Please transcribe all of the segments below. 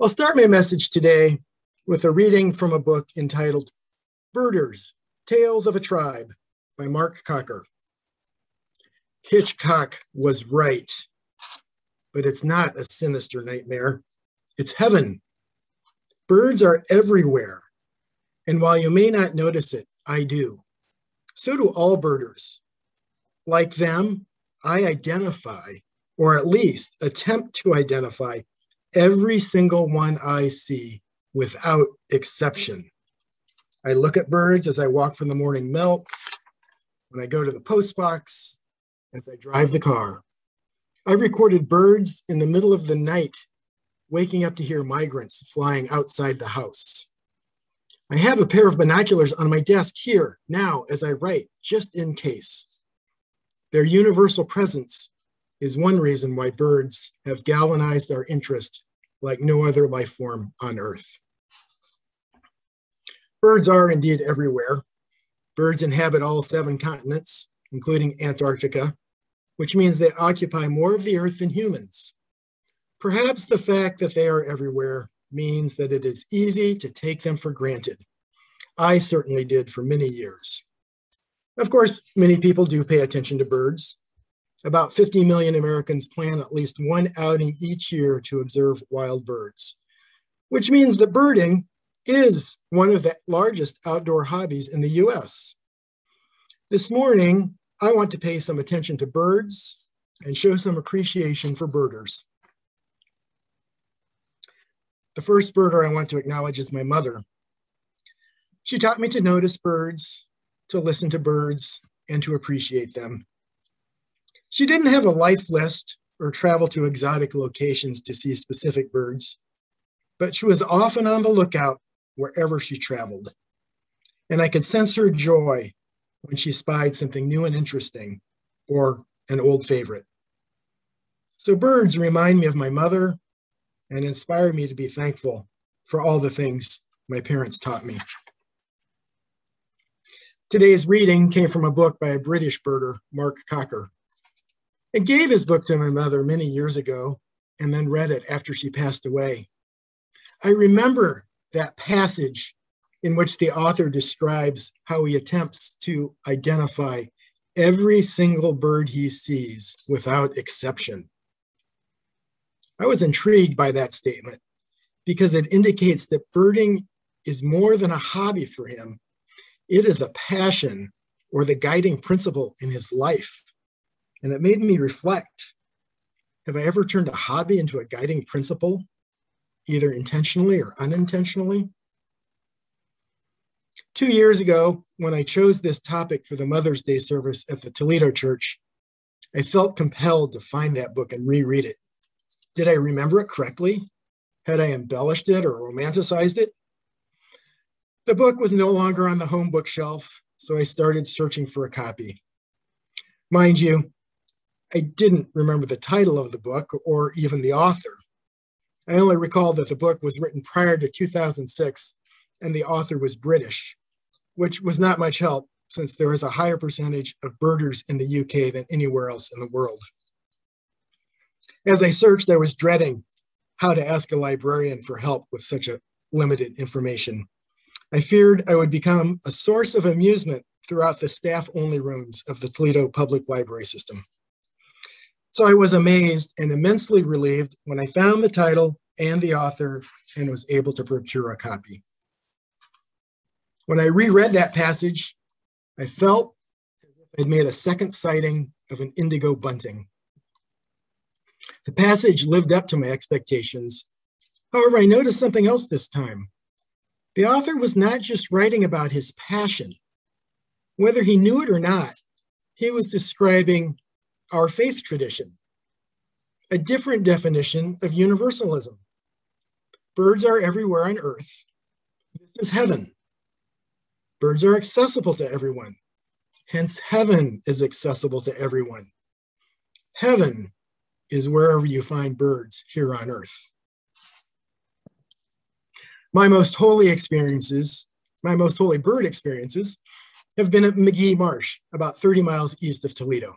I'll start my message today with a reading from a book entitled Birders Tales of a Tribe by Mark Cocker. Hitchcock was right, but it's not a sinister nightmare. It's heaven. Birds are everywhere, and while you may not notice it, I do. So do all birders. Like them, I identify, or at least attempt to identify, every single one I see without exception. I look at birds as I walk from the morning milk, when I go to the post box, as I drive the car. I've recorded birds in the middle of the night waking up to hear migrants flying outside the house. I have a pair of binoculars on my desk here now as I write, just in case. Their universal presence is one reason why birds have galvanized our interest like no other life form on Earth. Birds are indeed everywhere. Birds inhabit all seven continents, including Antarctica, which means they occupy more of the Earth than humans. Perhaps the fact that they are everywhere means that it is easy to take them for granted. I certainly did for many years. Of course, many people do pay attention to birds. About 50 million Americans plan at least one outing each year to observe wild birds, which means that birding is one of the largest outdoor hobbies in the US. This morning, I want to pay some attention to birds and show some appreciation for birders. The first birder I want to acknowledge is my mother. She taught me to notice birds, to listen to birds, and to appreciate them. She didn't have a life list or travel to exotic locations to see specific birds, but she was often on the lookout wherever she traveled. And I could sense her joy when she spied something new and interesting or an old favorite. So birds remind me of my mother and inspire me to be thankful for all the things my parents taught me. Today's reading came from a book by a British birder, Mark Cocker. I gave his book to my mother many years ago and then read it after she passed away. I remember that passage in which the author describes how he attempts to identify every single bird he sees without exception. I was intrigued by that statement because it indicates that birding is more than a hobby for him. It is a passion or the guiding principle in his life. And it made me reflect have I ever turned a hobby into a guiding principle, either intentionally or unintentionally? Two years ago, when I chose this topic for the Mother's Day service at the Toledo Church, I felt compelled to find that book and reread it. Did I remember it correctly? Had I embellished it or romanticized it? The book was no longer on the home bookshelf, so I started searching for a copy. Mind you, I didn't remember the title of the book or even the author. I only recall that the book was written prior to 2006 and the author was British which was not much help since there is a higher percentage of birders in the UK than anywhere else in the world. As I searched, I was dreading how to ask a librarian for help with such a limited information. I feared I would become a source of amusement throughout the staff-only rooms of the Toledo Public Library System. So I was amazed and immensely relieved when I found the title and the author and was able to procure a copy. When I reread that passage, I felt as if I'd made a second sighting of an indigo bunting. The passage lived up to my expectations. However, I noticed something else this time. The author was not just writing about his passion. Whether he knew it or not, he was describing our faith tradition, a different definition of universalism. Birds are everywhere on earth. This is heaven. Birds are accessible to everyone. Hence, heaven is accessible to everyone. Heaven is wherever you find birds here on earth. My most holy experiences, my most holy bird experiences, have been at Magee Marsh, about 30 miles east of Toledo.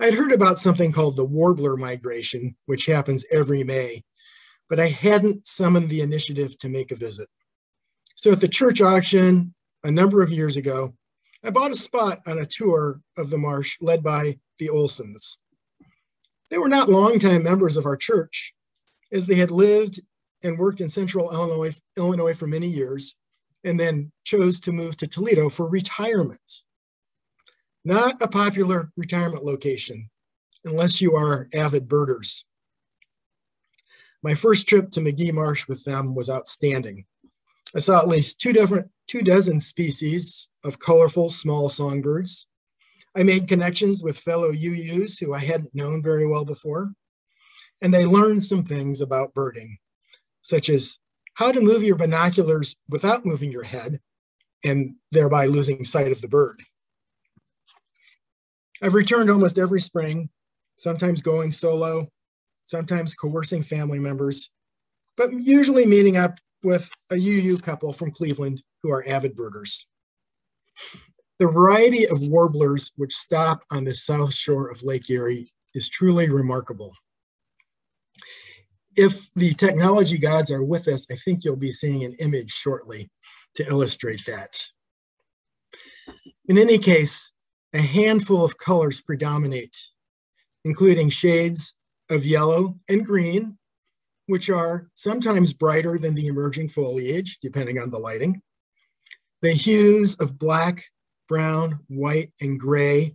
I'd heard about something called the warbler migration, which happens every May, but I hadn't summoned the initiative to make a visit. So at the church auction a number of years ago, I bought a spot on a tour of the marsh led by the Olsons. They were not longtime members of our church, as they had lived and worked in central Illinois, Illinois for many years, and then chose to move to Toledo for retirement. Not a popular retirement location, unless you are avid birders. My first trip to Magee Marsh with them was outstanding. I saw at least two different, two dozen species of colorful small songbirds. I made connections with fellow UUs who I hadn't known very well before. And I learned some things about birding, such as how to move your binoculars without moving your head and thereby losing sight of the bird. I've returned almost every spring, sometimes going solo, sometimes coercing family members, but usually meeting up with a UU couple from Cleveland who are avid birders. The variety of warblers which stop on the south shore of Lake Erie is truly remarkable. If the technology gods are with us, I think you'll be seeing an image shortly to illustrate that. In any case, a handful of colors predominate, including shades of yellow and green, which are sometimes brighter than the emerging foliage, depending on the lighting. The hues of black, brown, white, and gray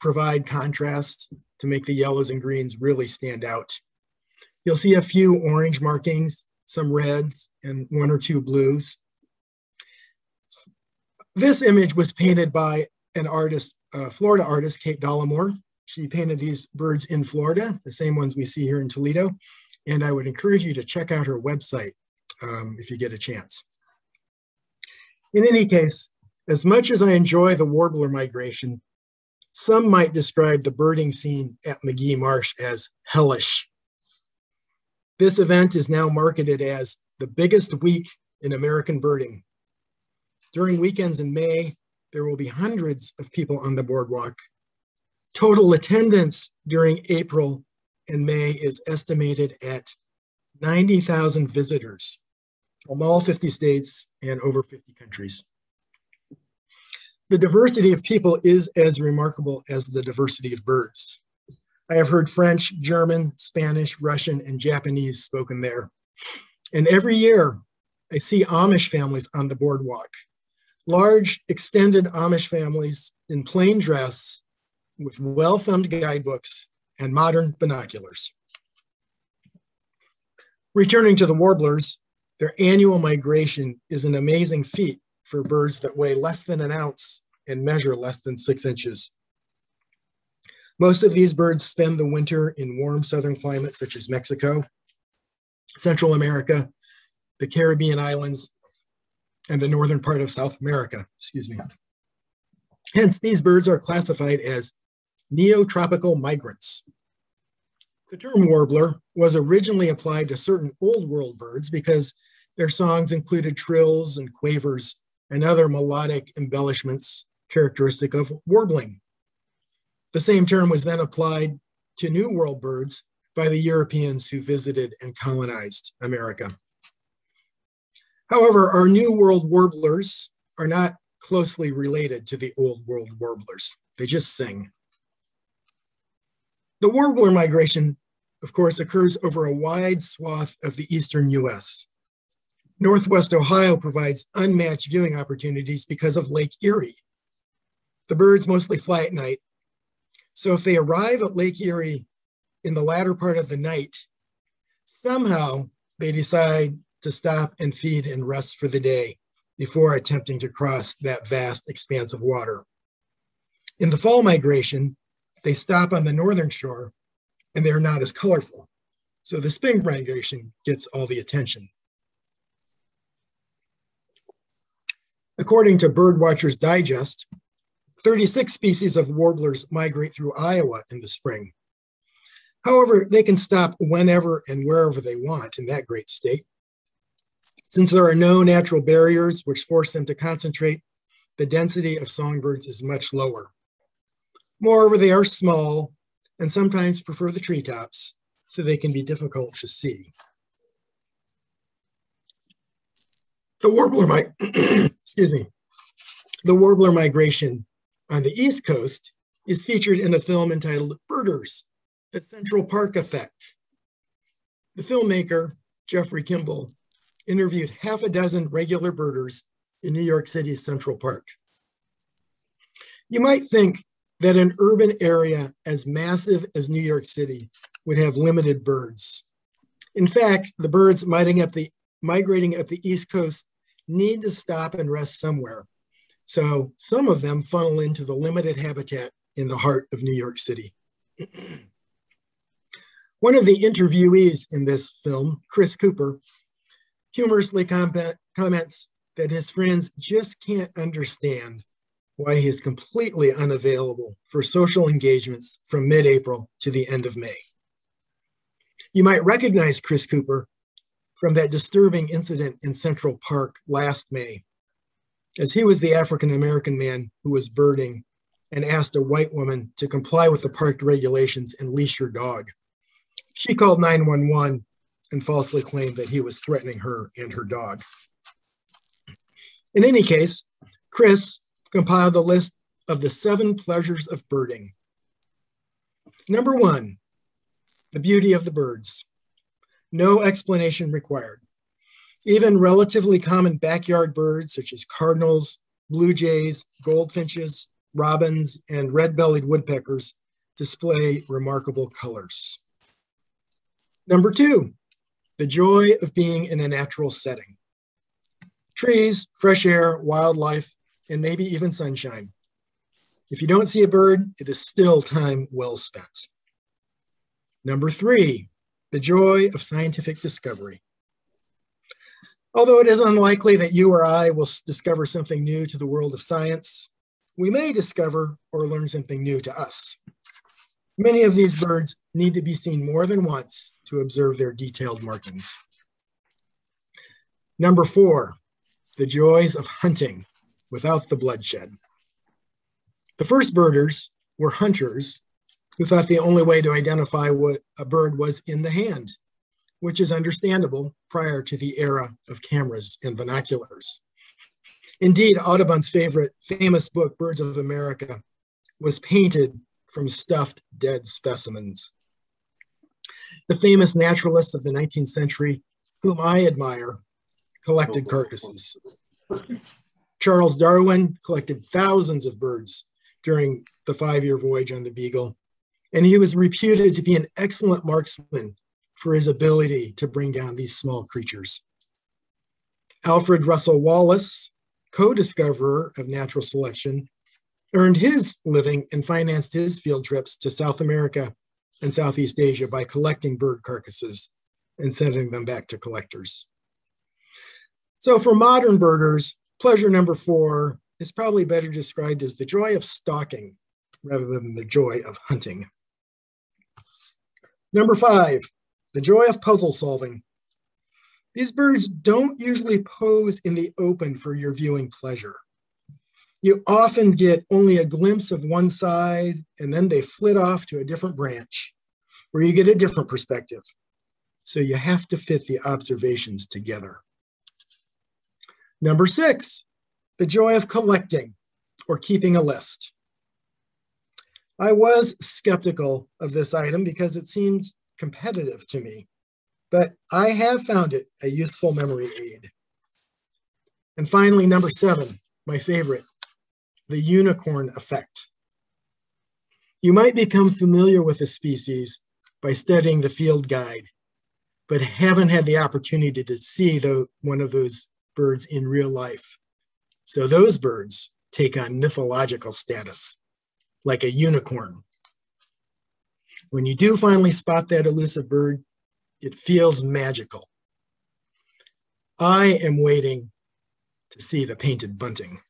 provide contrast to make the yellows and greens really stand out. You'll see a few orange markings, some reds, and one or two blues. This image was painted by an artist, uh, Florida artist, Kate Dolamore. She painted these birds in Florida, the same ones we see here in Toledo. And I would encourage you to check out her website um, if you get a chance. In any case, as much as I enjoy the warbler migration, some might describe the birding scene at Magee Marsh as hellish. This event is now marketed as the biggest week in American birding. During weekends in May, there will be hundreds of people on the boardwalk. Total attendance during April and May is estimated at 90,000 visitors from all 50 states and over 50 countries. The diversity of people is as remarkable as the diversity of birds. I have heard French, German, Spanish, Russian, and Japanese spoken there. And every year, I see Amish families on the boardwalk large extended Amish families in plain dress with well-thumbed guidebooks and modern binoculars. Returning to the warblers, their annual migration is an amazing feat for birds that weigh less than an ounce and measure less than six inches. Most of these birds spend the winter in warm southern climates such as Mexico, Central America, the Caribbean islands, and the northern part of South America, excuse me. Hence, these birds are classified as neotropical migrants. The term warbler was originally applied to certain old world birds because their songs included trills and quavers and other melodic embellishments characteristic of warbling. The same term was then applied to New World birds by the Europeans who visited and colonized America. However, our New World warblers are not closely related to the Old World warblers. They just sing. The warbler migration, of course, occurs over a wide swath of the eastern US. Northwest Ohio provides unmatched viewing opportunities because of Lake Erie. The birds mostly fly at night. So if they arrive at Lake Erie in the latter part of the night, somehow they decide to stop and feed and rest for the day before attempting to cross that vast expanse of water. In the fall migration, they stop on the northern shore and they're not as colorful. So the spring migration gets all the attention. According to Birdwatchers Digest, 36 species of warblers migrate through Iowa in the spring. However, they can stop whenever and wherever they want in that great state. Since there are no natural barriers which force them to concentrate, the density of songbirds is much lower. Moreover, they are small and sometimes prefer the treetops, so they can be difficult to see. The warbler, excuse me, the warbler migration on the East Coast is featured in a film entitled Birders, The Central Park Effect. The filmmaker, Jeffrey Kimball, interviewed half a dozen regular birders in New York City's Central Park. You might think that an urban area as massive as New York City would have limited birds. In fact, the birds migrating up the, migrating up the East Coast need to stop and rest somewhere. So some of them funnel into the limited habitat in the heart of New York City. One of the interviewees in this film, Chris Cooper, humorously comments that his friends just can't understand why he is completely unavailable for social engagements from mid-April to the end of May. You might recognize Chris Cooper from that disturbing incident in Central Park last May, as he was the African-American man who was birding and asked a white woman to comply with the park regulations and leash her dog. She called 911 and falsely claimed that he was threatening her and her dog. In any case, Chris compiled the list of the seven pleasures of birding. Number one, the beauty of the birds. No explanation required. Even relatively common backyard birds such as cardinals, blue jays, goldfinches, robins, and red-bellied woodpeckers display remarkable colors. Number two, the joy of being in a natural setting. Trees, fresh air, wildlife, and maybe even sunshine. If you don't see a bird, it is still time well spent. Number three, the joy of scientific discovery. Although it is unlikely that you or I will discover something new to the world of science, we may discover or learn something new to us. Many of these birds need to be seen more than once to observe their detailed markings. Number four, the joys of hunting without the bloodshed. The first birders were hunters who thought the only way to identify what a bird was in the hand, which is understandable prior to the era of cameras and binoculars. Indeed, Audubon's favorite famous book, Birds of America, was painted from stuffed dead specimens. The famous naturalist of the 19th century, whom I admire, collected oh, carcasses. Charles Darwin collected thousands of birds during the five-year voyage on the Beagle, and he was reputed to be an excellent marksman for his ability to bring down these small creatures. Alfred Russel Wallace, co-discoverer of natural selection, earned his living and financed his field trips to South America and Southeast Asia by collecting bird carcasses and sending them back to collectors. So for modern birders, pleasure number four is probably better described as the joy of stalking rather than the joy of hunting. Number five, the joy of puzzle solving. These birds don't usually pose in the open for your viewing pleasure. You often get only a glimpse of one side and then they flit off to a different branch where you get a different perspective. So you have to fit the observations together. Number six, the joy of collecting or keeping a list. I was skeptical of this item because it seemed competitive to me, but I have found it a useful memory aid. And finally, number seven, my favorite, the unicorn effect. You might become familiar with a species by studying the field guide, but haven't had the opportunity to see the, one of those birds in real life. So those birds take on mythological status, like a unicorn. When you do finally spot that elusive bird, it feels magical. I am waiting to see the painted bunting.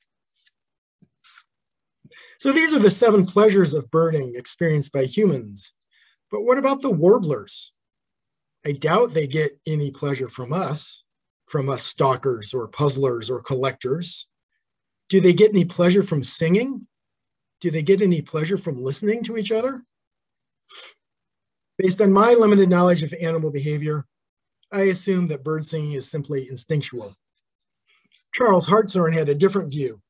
So these are the seven pleasures of birding experienced by humans. But what about the warblers? I doubt they get any pleasure from us from us stalkers or puzzlers or collectors? Do they get any pleasure from singing? Do they get any pleasure from listening to each other? Based on my limited knowledge of animal behavior, I assume that bird singing is simply instinctual. Charles Hartshorne had a different view.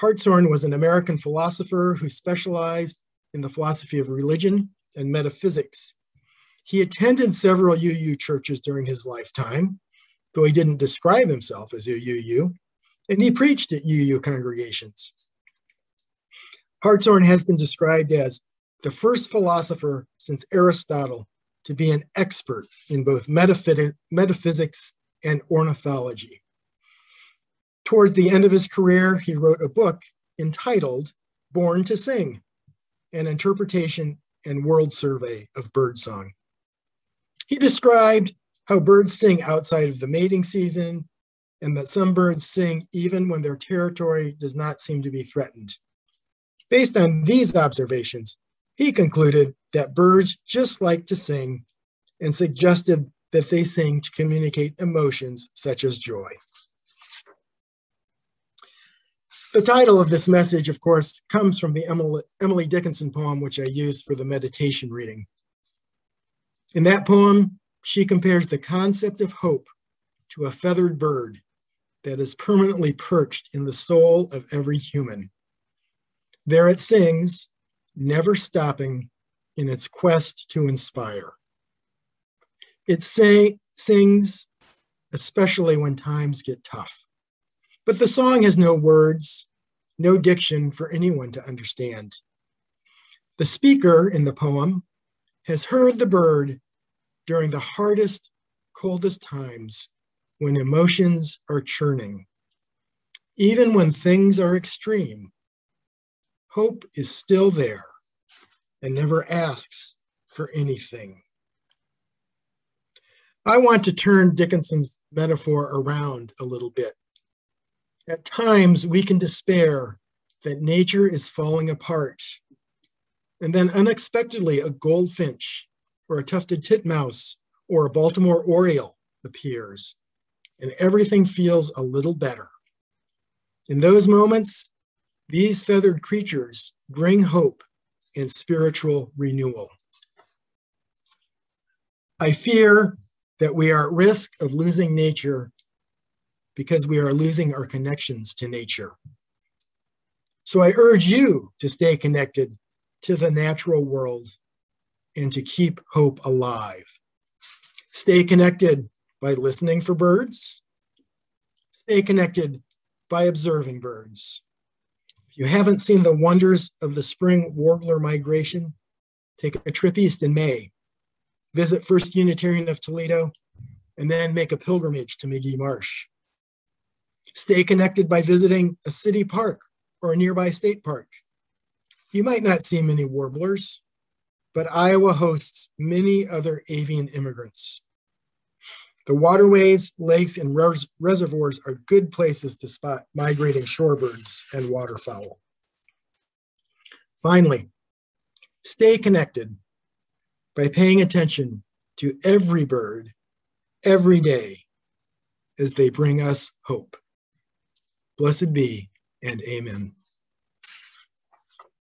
Hartshorne was an American philosopher who specialized in the philosophy of religion and metaphysics. He attended several UU churches during his lifetime, though he didn't describe himself as a UU, and he preached at UU congregations. Hartshorne has been described as the first philosopher since Aristotle to be an expert in both metaphysics and ornithology. Towards the end of his career, he wrote a book entitled Born to Sing An Interpretation and World Survey of Birdsong. He described how birds sing outside of the mating season and that some birds sing even when their territory does not seem to be threatened. Based on these observations, he concluded that birds just like to sing and suggested that they sing to communicate emotions such as joy. The title of this message, of course, comes from the Emily, Dickinson poem, which I used for the meditation reading. In that poem, she compares the concept of hope to a feathered bird that is permanently perched in the soul of every human. There it sings, never stopping in its quest to inspire. It say, sings, especially when times get tough. But the song has no words, no diction for anyone to understand. The speaker in the poem has heard the bird during the hardest, coldest times when emotions are churning. Even when things are extreme, hope is still there and never asks for anything. I want to turn Dickinson's metaphor around a little bit. At times, we can despair that nature is falling apart. And then unexpectedly, a goldfinch or a tufted titmouse or a Baltimore oriole appears, and everything feels a little better. In those moments, these feathered creatures bring hope and spiritual renewal. I fear that we are at risk of losing nature because we are losing our connections to nature. So I urge you to stay connected to the natural world and to keep hope alive. Stay connected by listening for birds. Stay connected by observing birds. If you haven't seen the wonders of the spring warbler migration, take a trip east in May. Visit First Unitarian of Toledo, and then make a pilgrimage to Magee Marsh. Stay connected by visiting a city park or a nearby state park. You might not see many warblers, but Iowa hosts many other avian immigrants. The waterways, lakes, and res reservoirs are good places to spot migrating shorebirds and waterfowl. Finally, stay connected by paying attention to every bird every day as they bring us hope. Blessed be and amen.